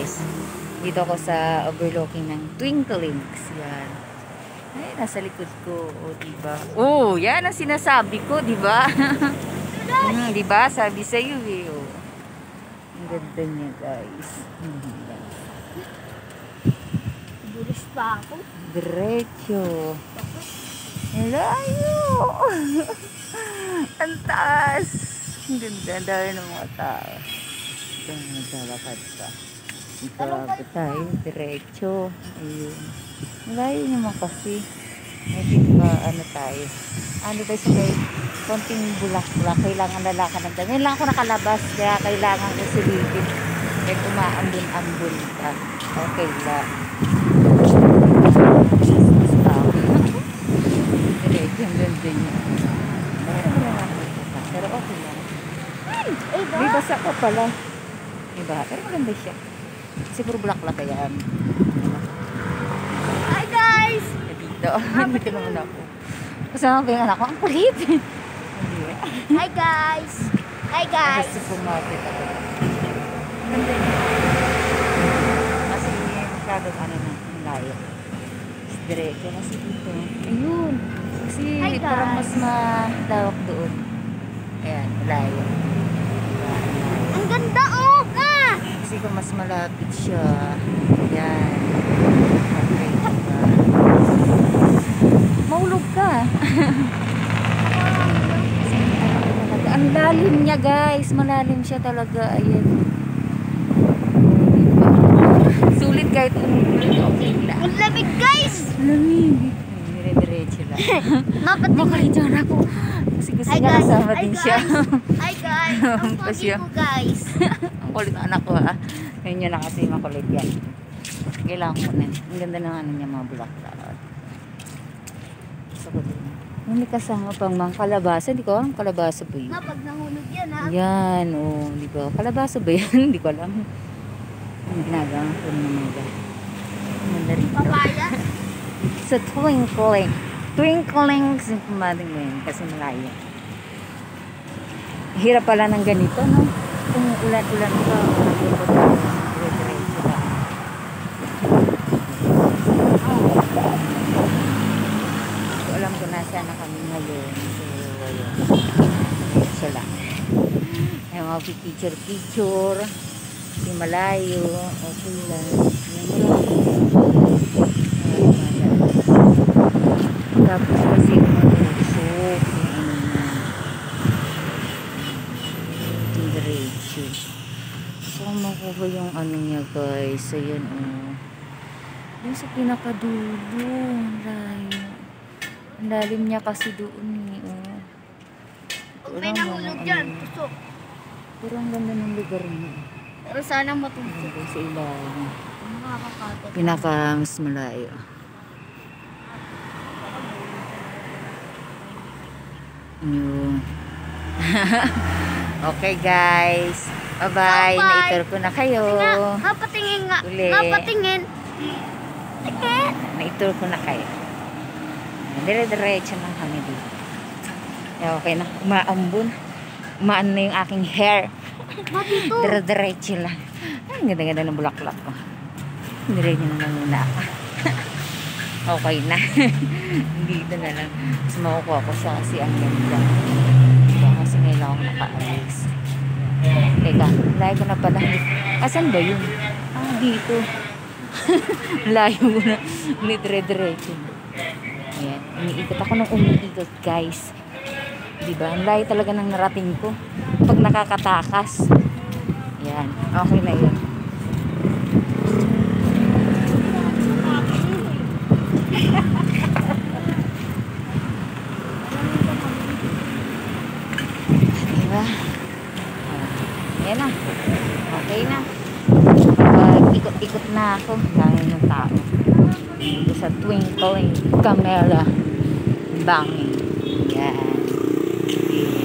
guys. Dito ako sa overlooking ng Twinklinks. Yan. Ay, nasa likod ko. O, diba? Oh, yan ang sinasabi ko, diba? hmm, diba? Sabi sa iyo eh. Oh. Ang ganda niya, guys. Hmm, yan. Bulis pa ako. Diretso. Layo. Ang taas. Ang ganda. Ang dami ng mga tao. Ito, naglalakad pa. Abot tayo. Diretso. Ayun. Layo naman kasi. Medyo ba, ano tayo. Ano tayo sa kay konting bulak-bulak. Kailangan lalakad ng Ngayon lang ako nakalabas. Kaya kailangan ko silipin. Kaya umaambun-ambun ka. Okay lang. Pa. Diretso ang ganda niya. Pero okay lang. Ay, May basa pa pala. Diba? Pero maganda siya. Siguro bulaklak kaya. Hi guys! Dito. Dito naman ako. Kasama pa yung anak ko. Ang kulit. Hi guys! Hi guys! Gusto pumapit ako. Kasi masyadong ano na, ang layo. Diretso kasi dito. Ayun. Kasi Hi, parang mas malawak doon. Ayan, layo. Ang ganda oh! Kung mas malapit siya, yan. Okay, diba? Maulog ka. Ang lalim niya guys. Malalim siya talaga. Ayan. Sulit kahit umuulit. Okay lang. Ang lamig guys! Lamig. Dire-diretso lang. Mapatingin. Makalitsa na ako. Guys! kasama din siya. Hi guys! Ang pogi ko guys! Ang kulit ng anak ko ha. Ngayon yun na kasi makulit yan. Kailangan ko na. Ang ganda ng ano niya mga bulaklak. Gusto ko din. May kasama pang mga kalabasa. Hindi ko alam kalabasa ba yun? Na pag nahulog yan ha. Yan, oh, hindi ko. Kalabasa ba yan? Hindi ko alam. Ang ginagawa ko ng mga Ang ganda rito. Papaya. Sa twinkling. Twinkling kasi pumading mo yun kasi malayo. Hirap pala ng ganito, no? Kung ulan-ulan pa, nakikot ka, dire-diretso ka. So, alam ko nasa na kami ngayon. So, ayun. Diretso lang. May mga picture-picture. Kasi malayo. Okay lang. Tapos kasi matusok. Diretso. So, makuha yung ano niya guys. Ayan oh. Yung sa pinakadulo. Ang layo. Ang lalim niya kasi doon eh. Oh. Pag may nahulog dyan, ano. tusok. Pero ang ganda ng lugar niya. Pero sana. Hanggang sa ilalim. Ang makakapagod. Pinaka mas malayo. Yun. okay guys. Bye-bye. Naitur ko na kayo. Nga, hapatingin nga. Uli. Hapatingin. Tingin. Naitur ko na kayo. Dire-diretso lang kami dito. Yeah, okay na. Umaambon. Umaan na yung aking hair. Dire-diretso lang. Ang ganda-ganda ng bulaklak ko. Diretso na lang muna ako. Okay na. Dito na lang. Mas makukuha ko siya kasi ang ganda. Diba? Kasi ngayon ako nakaalis. Teka, layo ko na pala. Asan ba yun? Ah, dito. layo ko na. Dire-diretso. Ayan. Umiikot ako ng umiikot, guys. Diba? Ang layo talaga ng narating ko. Pag nakakatakas. Yan. Okay na yun. Diba? Yan na. Okay na. Kapag ikot-ikot na ako, dahil ng tao. Sa twinkling camera banging. Yan. Diba?